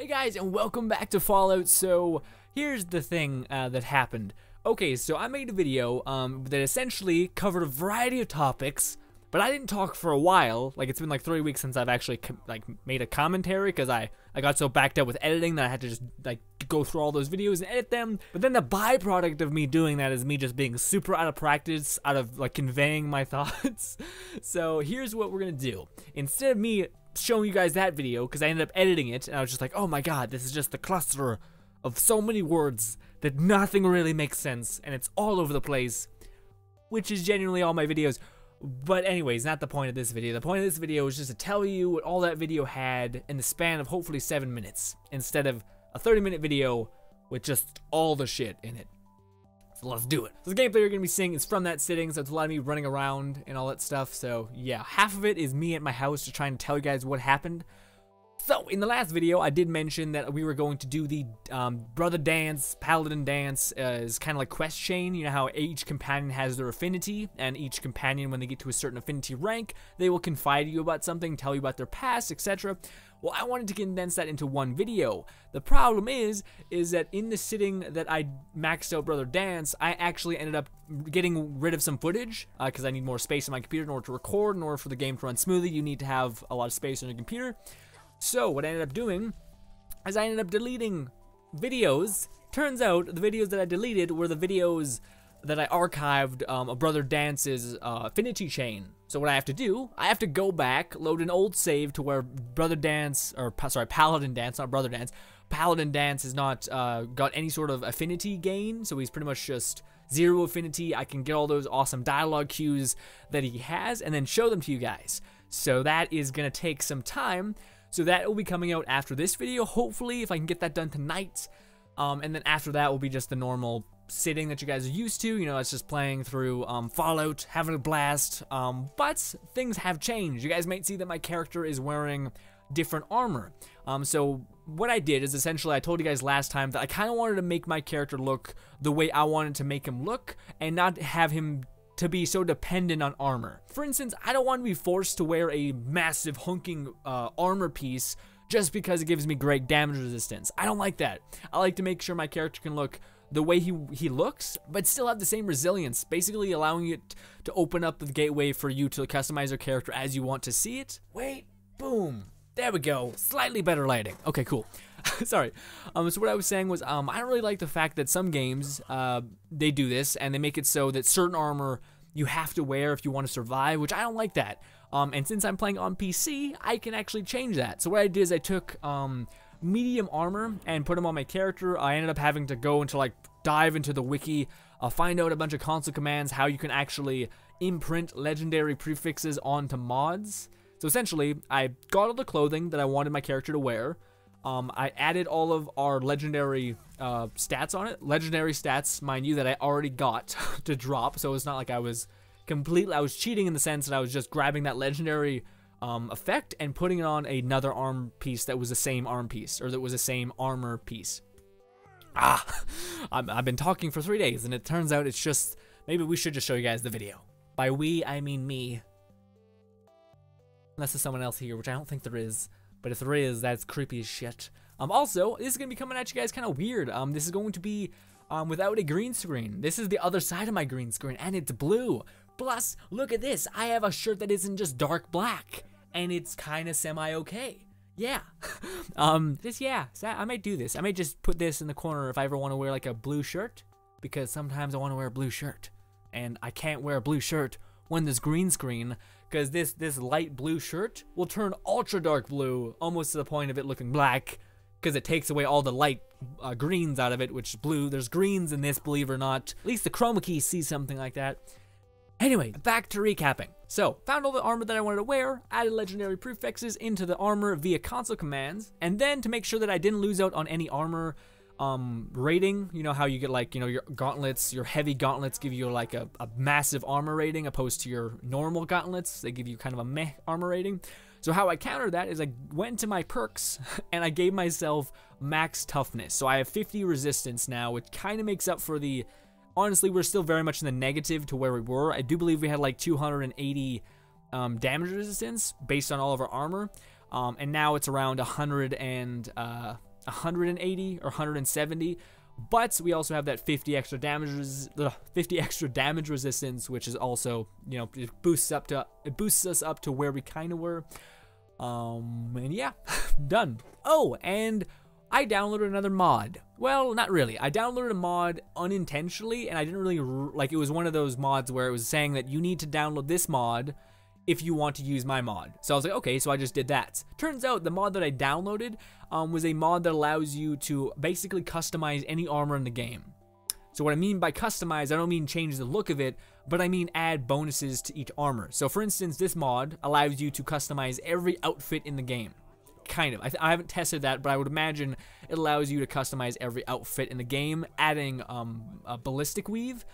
Hey guys, and welcome back to Fallout. So, here's the thing uh, that happened. Okay, so I made a video um, that essentially covered a variety of topics, but I didn't talk for a while. Like, it's been like three weeks since I've actually like made a commentary because I, I got so backed up with editing that I had to just like go through all those videos and edit them. But then the byproduct of me doing that is me just being super out of practice, out of like conveying my thoughts. so, here's what we're gonna do. Instead of me showing you guys that video because I ended up editing it and I was just like, oh my god, this is just the cluster of so many words that nothing really makes sense and it's all over the place, which is genuinely all my videos. But anyways, not the point of this video. The point of this video is just to tell you what all that video had in the span of hopefully 7 minutes instead of a 30 minute video with just all the shit in it. So let's do it. So the gameplay you're going to be seeing is from that sitting, so it's a lot of me running around and all that stuff. So yeah, half of it is me at my house to try and tell you guys what happened. So, in the last video, I did mention that we were going to do the um, Brother Danse, Paladin Danse, uh, is kind of like quest chain. You know how each companion has their affinity, and each companion, when they get to a certain affinity rank, they will confide you about something, tell you about their past, etc. Well, I wanted to condense that into one video. The problem is, is that in the sitting that I maxed out Brother Danse, I actually ended up getting rid of some footage, because uh, I need more space on my computer in order to record. In order for the game to run smoothly, you need to have a lot of space on your computer. So what I ended up doing is I ended up deleting videos. Turns out the videos that I deleted were the videos that I archived um, of Brother Danse's uh, Affinity Chain. So what I have to do, I have to go back, load an old save to where Brother Danse, or sorry, Paladin Danse, not Brother Danse. Paladin Danse has not uh, got any sort of affinity gain, so he's pretty much just zero affinity. I can get all those awesome dialogue cues that he has and then show them to you guys. So that is going to take some time. So that will be coming out after this video, hopefully, if I can get that done tonight. Um, and then after that will be just the normal sitting that you guys are used to. You know, it's just playing through um, Fallout, having a blast. Um, but things have changed. You guys might see that my character is wearing different armor. Um, so what I did is essentially I told you guys last time that I kind of wanted to make my character look the way I wanted to make him look and not have him to be so dependent on armor. For instance, I don't want to be forced to wear a massive hunking uh, armor piece just because it gives me great damage resistance. I don't like that. I like to make sure my character can look the way he he looks, but still have the same resilience, basically allowing it to open up the gateway for you to customize your character as you want to see it. Wait, boom. There we go. Slightly better lighting. Okay, cool. Sorry. Um, so what I was saying was, um, I don't really like the fact that some games, uh, they do this and they make it so that certain armor you have to wear if you want to survive, which I don't like that. Um, and since I'm playing on PC, I can actually change that. So what I did is I took um, medium armor and put them on my character. I ended up having to go into like dive into the wiki, uh, find out a bunch of console commands, how you can actually imprint legendary prefixes onto mods. So essentially, I got all the clothing that I wanted my character to wear. Um, I added all of our legendary uh, stats on it. Legendary stats, mind you, that I already got to drop. So it's not like I was completely, I was cheating in the sense that I was just grabbing that legendary um, effect and putting it on another arm piece that was the same arm piece, or that was the same armor piece. Ah, i have been talking for three days, and it turns out it's just, maybe we should just show you guys the video. By we, I mean me. Unless there's someone else here, which I don't think there is. But if there is, that's creepy as shit. Um, also, this is going to be coming at you guys kind of weird. Um, this is going to be um, without a green screen. This is the other side of my green screen, and it's blue. Plus, look at this. I have a shirt that isn't just dark black, and it's kind of semi-okay. Yeah. um, this, yeah, I might do this. I might just put this in the corner if I ever want to wear like a blue shirt, because sometimes I want to wear a blue shirt, and I can't wear a blue shirt when there's green screen because this this light blue shirt will turn ultra dark blue almost to the point of it looking black because it takes away all the light uh, greens out of it which is blue there's greens in this believe it or not. At least the chroma key sees something like that. Anyway back to recapping. So found all the armor that i wanted to wear added legendary prefixes into the armor via console commands and then to make sure that i didn't lose out on any armor um, rating. You know how you get like, you know, your gauntlets, your heavy gauntlets give you like a, a massive armor rating opposed to your normal gauntlets. They give you kind of a meh armor rating. So how I countered that is I went to my perks and I gave myself max toughness. So I have 50 resistance now, which kind of makes up for the, honestly, we're still very much in the negative to where we were. I do believe we had like 280 um, damage resistance based on all of our armor. Um, and now it's around 100 and, uh, 180 or 170. But we also have that 50 extra damage, res- ugh, 50 extra damage resistance, which is also, you know, it boosts up to it boosts us up to where we kind of were. Um, and yeah, done. Oh, and I downloaded another mod. Well, not really. I downloaded a mod unintentionally, and I didn't really like. It was one of those mods where it was saying that you need to download this mod if you want to use my mod. So I was like, okay, so I just did that. Turns out the mod that I downloaded um, was a mod that allows you to basically customize any armor in the game. So what I mean by customize, I don't mean change the look of it, but I mean add bonuses to each armor. So for instance, this mod allows you to customize every outfit in the game. Kind of. I, I haven't tested that, but I would imagine it allows you to customize every outfit in the game, adding um, a ballistic weave,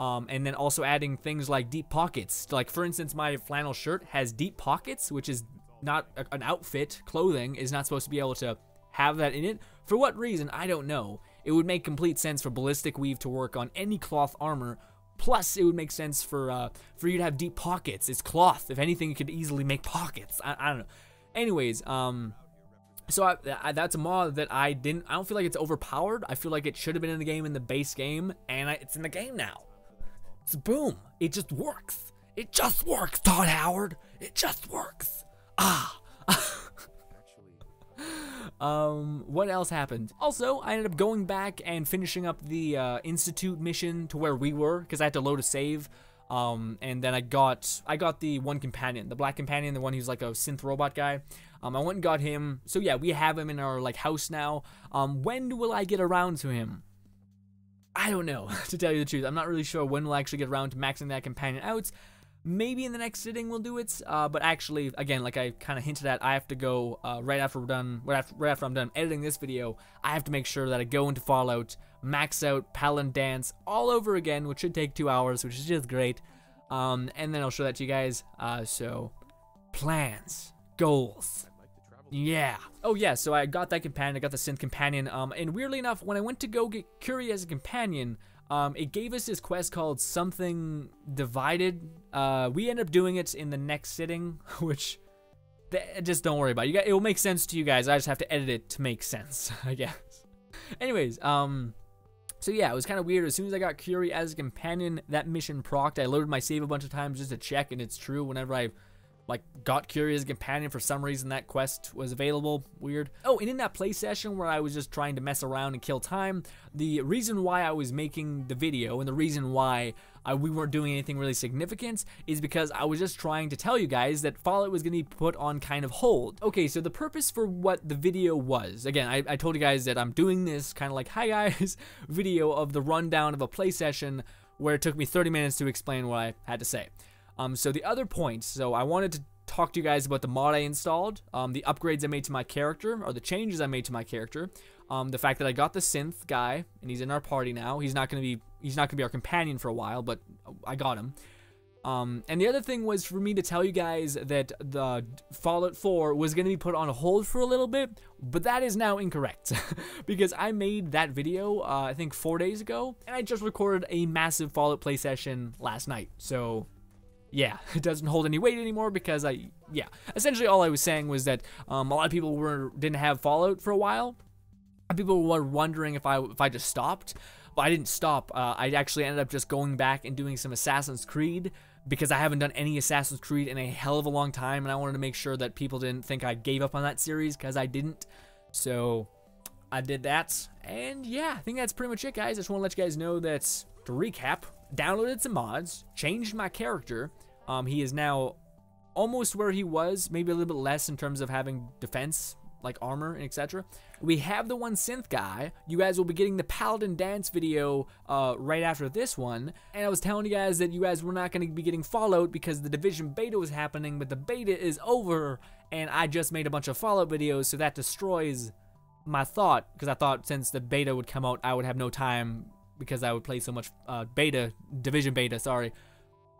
um, and then also adding things like deep pockets. Like for instance, my flannel shirt has deep pockets, which is not an outfit. Clothing is not supposed to be able to have that in it. For what reason, I don't know. It would make complete sense for ballistic weave to work on any cloth armor. Plus, it would make sense for uh, for you to have deep pockets. It's cloth. If anything, you could easily make pockets. I, I don't know. Anyways, um, so I, I, that's a mod that I didn't. I don't feel like it's overpowered. I feel like it should have been in the game in the base game, and I, it's in the game now. Boom. It just works. It just works, Todd Howard. It just works. Ah. um, what else happened? Also, I ended up going back and finishing up the uh, Institute mission to where we were because I had to load a save. Um, and then I got I got the one companion, the black companion, the one who's like a synth robot guy. Um, I went and got him. So yeah, we have him in our like house now. Um, when will I get around to him? I don't know, to tell you the truth. I'm not really sure when we'll actually get around to maxing that companion out. Maybe in the next sitting we'll do it, uh, but actually, again, like I kind of hinted at, I have to go uh, right after we're done, right after, right after I'm done editing this video. I have to make sure that I go into Fallout, max out Paladin Danse all over again, which should take two hours, which is just great. Um, and then I'll show that to you guys. Uh, so, plans, goals, yeah. Oh yeah, so I got that companion, I got the synth companion, um, and weirdly enough, when I went to go get Curie as a companion, um, it gave us this quest called Something Divided. Uh, we ended up doing it in the next sitting, which, just don't worry about it. You got, it will make sense to you guys, I just have to edit it to make sense, I guess. Anyways, um, so yeah, it was kind of weird. As soon as I got Curie as a companion, that mission procced. I loaded my save a bunch of times just to check, and it's true whenever I like got Curie as companion for some reason that quest was available. Weird. Oh and in that play session where i was just trying to mess around and kill time the reason why i was making the video and the reason why uh, we weren't doing anything really significant is because i was just trying to tell you guys that fallout was going to be put on kind of hold. Okay so the purpose for what the video was again i, I told you guys that i'm doing this kind of like hi guys video of the rundown of a play session where it took me 30 minutes to explain what i had to say um, so the other points, so I wanted to talk to you guys about the mod I installed, um, the upgrades I made to my character, or the changes I made to my character, um, the fact that I got the synth guy, and he's in our party now. He's not gonna be he's not gonna be our companion for a while, but I got him. Um, and the other thing was for me to tell you guys that the Fallout 4 was going to be put on hold for a little bit, but that is now incorrect because I made that video uh, I think four days ago, and I just recorded a massive Fallout play session last night. So yeah, it doesn't hold any weight anymore because I, yeah. Essentially, all I was saying was that um, a lot of people were didn't have Fallout for a while. People were wondering if I if I just stopped, but I didn't stop. Uh, I actually ended up just going back and doing some Assassin's Creed because I haven't done any Assassin's Creed in a hell of a long time, and I wanted to make sure that people didn't think I gave up on that series because I didn't. So I did that, and yeah, I think that's pretty much it, guys. I just want to let you guys know that to recap, downloaded some mods, changed my character. Um, he is now almost where he was, maybe a little bit less in terms of having defense, like armor and etc. We have the one synth guy. You guys will be getting the Paladin Danse video uh, right after this one. And I was telling you guys that you guys were not going to be getting Fallout because the Division beta was happening, but the beta is over, and I just made a bunch of Fallout videos, so that destroys my thought because I thought since the beta would come out, I would have no time because I would play so much uh, beta, division beta, sorry,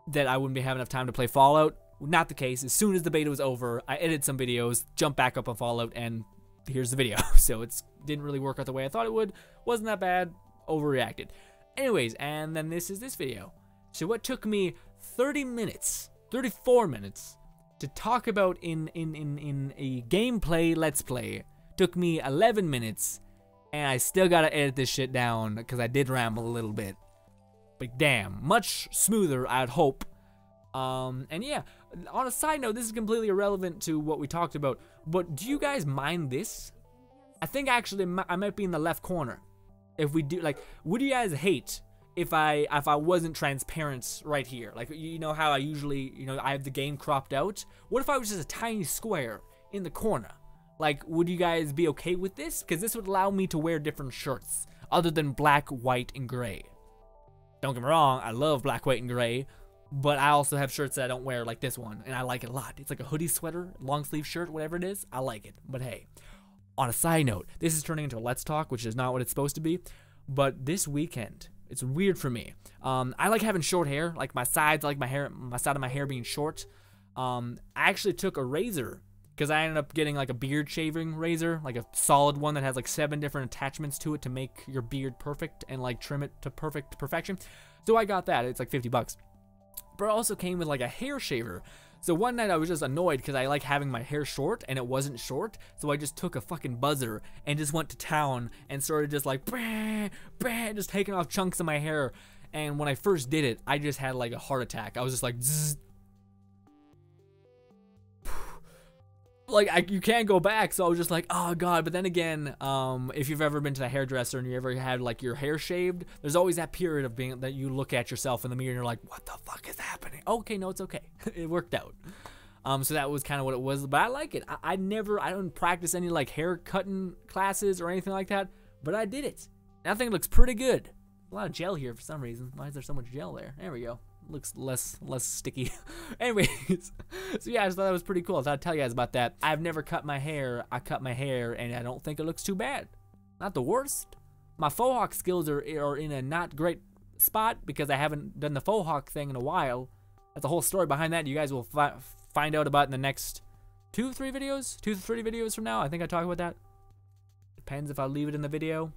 that I wouldn't be having enough time to play Fallout. Not the case. As soon as the beta was over, I edited some videos, jumped back up on Fallout, and here's the video. so it didn't really work out the way I thought it would. Wasn't that bad. Overreacted. Anyways, and then this is this video. So what took me 30 minutes, 34 minutes, to talk about in in in in a gameplay let's play Took me 11 minutes, and I still gotta edit this shit down because I did ramble a little bit. But damn, much smoother, I'd hope. Um, and yeah, on a side note, this is completely irrelevant to what we talked about, but do you guys mind this? I think actually I might be in the left corner. If we do, like, would you guys hate if I if I wasn't transparent right here? Like, you know how I usually, you know, I have the game cropped out? What if I was just a tiny square in the corner? Like, would you guys be okay with this? Because this would allow me to wear different shirts other than black, white, and gray. Don't get me wrong, I love black, white, and gray, but I also have shirts that I don't wear like this one, and I like it a lot. It's like a hoodie sweater, long sleeve shirt, whatever it is. I like it. But hey, on a side note, this is turning into a Let's Talk, which is not what it's supposed to be. But this weekend, it's weird for me. Um, I like having short hair, like my sides, I like my hair, my side of my hair being short. Um, I actually took a razor because I ended up getting like a beard shaving razor, like a solid one that has like seven different attachments to it to make your beard perfect and like trim it to perfect perfection. So I got that. It's like 50 bucks but it also came with like a hair shaver. So one night I was just annoyed because I like having my hair short and it wasn't short. So I just took a fucking buzzer and just went to town and started just like, bah, bah, just taking off chunks of my hair. And when I first did it, I just had like a heart attack. I was just like, Zzz, like I, you can't go back. So i was just like oh god. But then again um if you've ever been to the hairdresser and you ever had like your hair shaved there's always that period of being that you look at yourself in the mirror and you're like what the fuck is happening? Okay no it's okay. It worked out. Um so that was kind of what it was. But i like it. I, I never i don't practice any like hair cutting classes or anything like that but i did it. And i think it looks pretty good. A lot of gel here for some reason. Why is there so much gel there? There we go looks less less sticky. Anyways, so yeah, I just thought that was pretty cool. I thought I'd tell you guys about that. I've never cut my hair. I cut my hair, and I don't think it looks too bad. Not the worst. My faux hawk skills are, are in a not great spot because I haven't done the faux hawk thing in a while. That's a whole story behind that. You guys will fi find out about in the next two, three videos, two, three videos from now. I think I talk about that. Depends if I leave it in the video.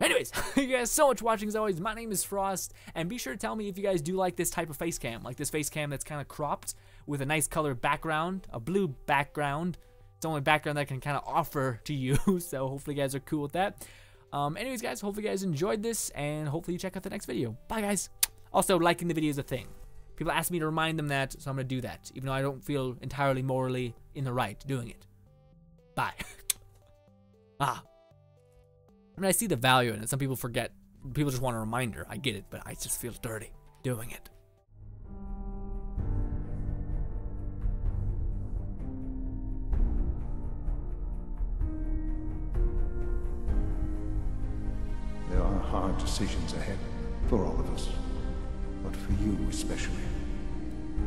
Anyways, thank you guys so much for watching as always. My name is Frost, and be sure to tell me if you guys do like this type of face cam, like this face cam that's kind of cropped with a nice color background, a blue background. It's the only background that I can kind of offer to you, so hopefully you guys are cool with that. Um, anyways, guys, hopefully you guys enjoyed this, and hopefully you check out the next video. Bye, guys. Also, liking the video is a thing. People ask me to remind them that, so I'm going to do that, even though I don't feel entirely morally in the right doing it. Bye. ah. I mean, I see the value in it. Some people forget. People just want a reminder. I get it, but I just feel dirty doing it. There are hard decisions ahead for all of us, but for you especially.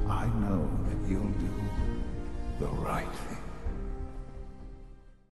I know that you'll